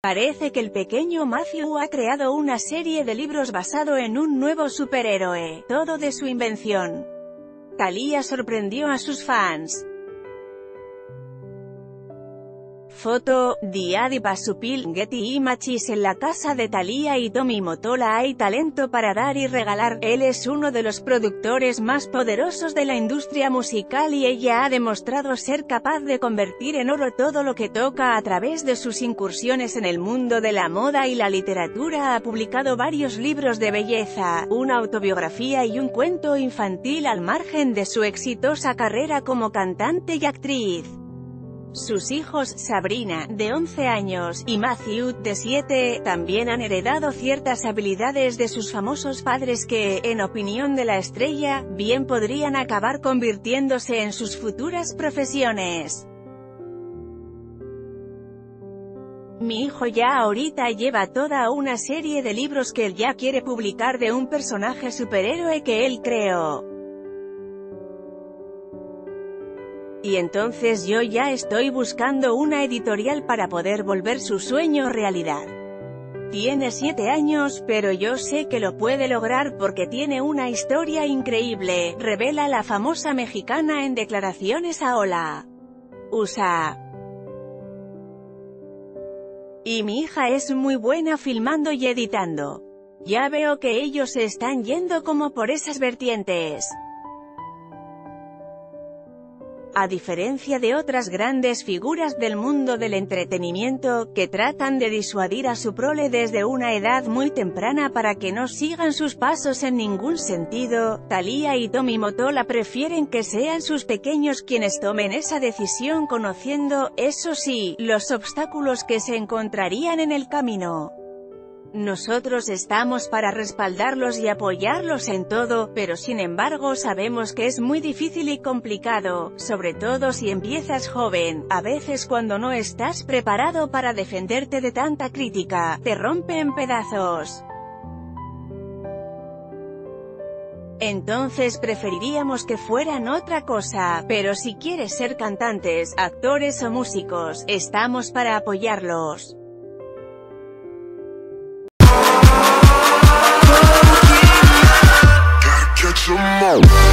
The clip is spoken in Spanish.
Parece que el pequeño Matthew ha creado una serie de libros basado en un nuevo superhéroe, todo de su invención. Thalía sorprendió a sus fans. Foto, Diadi Basupil, Getty Images En la casa de Thalía y Tommy Motola. Hay talento para dar y regalar, él es uno de los productores más poderosos de la industria musical y ella ha demostrado ser capaz de convertir en oro todo lo que toca a través de sus incursiones en el mundo de la moda y la literatura. Ha publicado varios libros de belleza, una autobiografía y un cuento infantil al margen de su exitosa carrera como cantante y actriz. Sus hijos, Sabrina, de 11 años, y Matthew, de 7, también han heredado ciertas habilidades de sus famosos padres que, en opinión de la estrella, bien podrían acabar convirtiéndose en sus futuras profesiones. Mi hijo ya ahorita lleva toda una serie de libros que él ya quiere publicar de un personaje superhéroe que él creó. Y entonces yo ya estoy buscando una editorial para poder volver su sueño realidad. Tiene 7 años, pero yo sé que lo puede lograr porque tiene una historia increíble, revela la famosa mexicana en declaraciones a Hola. USA. Y mi hija es muy buena filmando y editando. Ya veo que ellos se están yendo como por esas vertientes. A diferencia de otras grandes figuras del mundo del entretenimiento, que tratan de disuadir a su prole desde una edad muy temprana para que no sigan sus pasos en ningún sentido, Thalía y Tommy Motola prefieren que sean sus pequeños quienes tomen esa decisión conociendo, eso sí, los obstáculos que se encontrarían en el camino. Nosotros estamos para respaldarlos y apoyarlos en todo, pero sin embargo sabemos que es muy difícil y complicado, sobre todo si empiezas joven, a veces cuando no estás preparado para defenderte de tanta crítica, te rompe en pedazos. Entonces preferiríamos que fueran otra cosa, pero si quieres ser cantantes, actores o músicos, estamos para apoyarlos. go.